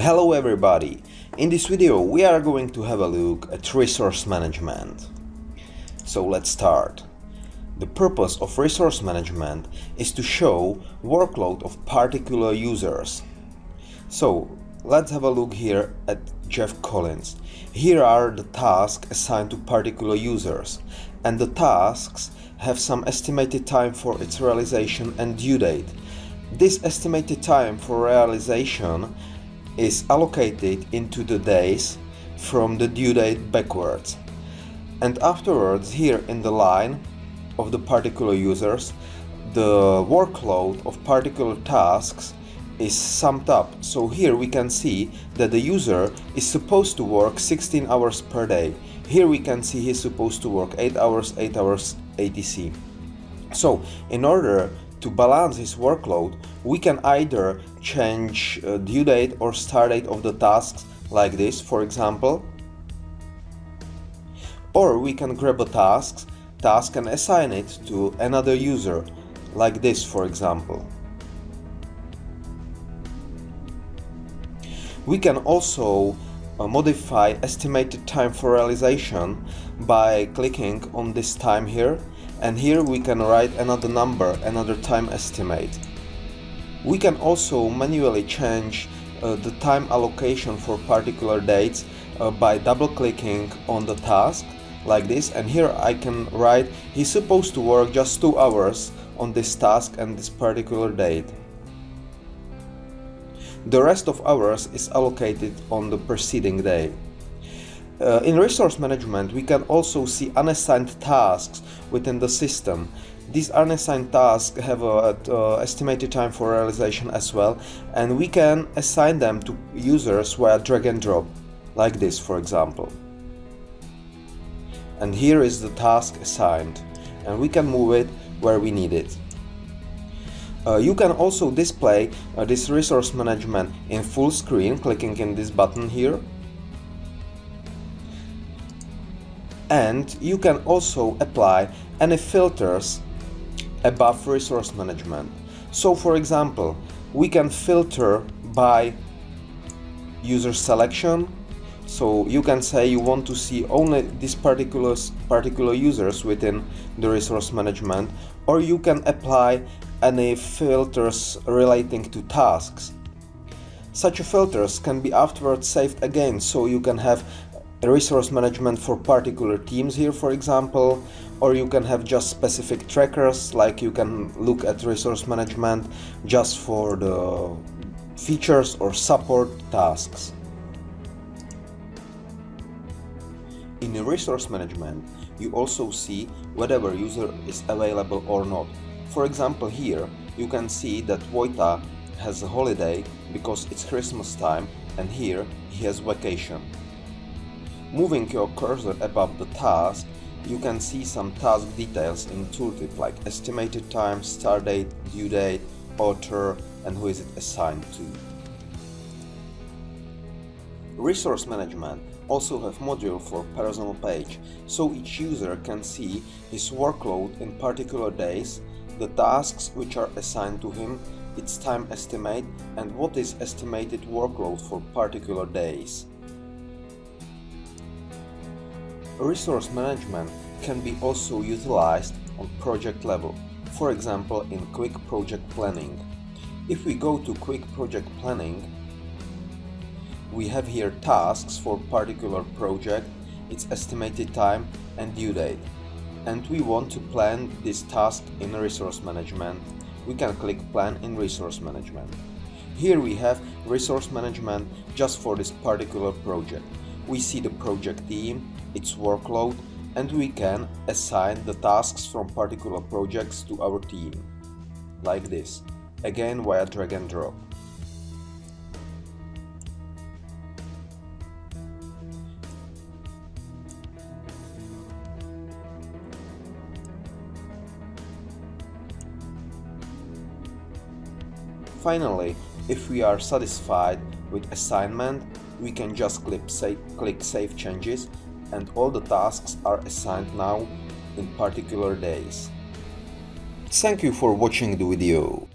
Hello everybody! In this video we are going to have a look at resource management. So let's start. The purpose of resource management is to show workload of particular users. So let's have a look here at Jeff Collins. Here are the tasks assigned to particular users and the tasks have some estimated time for its realization and due date. This estimated time for realization is allocated into the days from the due date backwards. And afterwards, here in the line of the particular users, the workload of particular tasks is summed up. So here we can see that the user is supposed to work 16 hours per day. Here we can see he's supposed to work 8 hours, 8 hours ATC. So in order to balance his workload, we can either change uh, due date or start date of the tasks like this, for example, or we can grab a task, task and assign it to another user, like this, for example. We can also uh, modify estimated time for realization by clicking on this time here and here we can write another number, another time estimate. We can also manually change uh, the time allocation for particular dates uh, by double clicking on the task like this and here I can write he's supposed to work just 2 hours on this task and this particular date. The rest of hours is allocated on the preceding day. Uh, in resource management, we can also see unassigned tasks within the system. These unassigned tasks have an uh, estimated time for realization as well, and we can assign them to users via drag and drop, like this for example. And here is the task assigned, and we can move it where we need it. Uh, you can also display uh, this resource management in full screen, clicking in this button here and you can also apply any filters above resource management. So for example, we can filter by user selection. So you can say you want to see only these particular, particular users within the resource management or you can apply any filters relating to tasks. Such filters can be afterwards saved again so you can have resource management for particular teams here for example or you can have just specific trackers like you can look at resource management just for the features or support tasks. In the resource management you also see whatever user is available or not. For example here you can see that Vojta has a holiday because it's Christmas time and here he has vacation. Moving your cursor above the task, you can see some task details in tooltip like estimated time, start date, due date, author, and who is it assigned to. Resource management also have module for personal page, so each user can see his workload in particular days, the tasks which are assigned to him, its time estimate, and what is estimated workload for particular days. Resource management can be also utilized on project level, for example in Quick Project Planning. If we go to Quick Project Planning, we have here tasks for particular project, its estimated time and due date. And we want to plan this task in resource management. We can click Plan in Resource Management. Here we have resource management just for this particular project. We see the project team, its workload, and we can assign the tasks from particular projects to our team. Like this, again via drag and drop. Finally, if we are satisfied with assignment, we can just click save, click save changes and all the tasks are assigned now in particular days. Thank you for watching the video.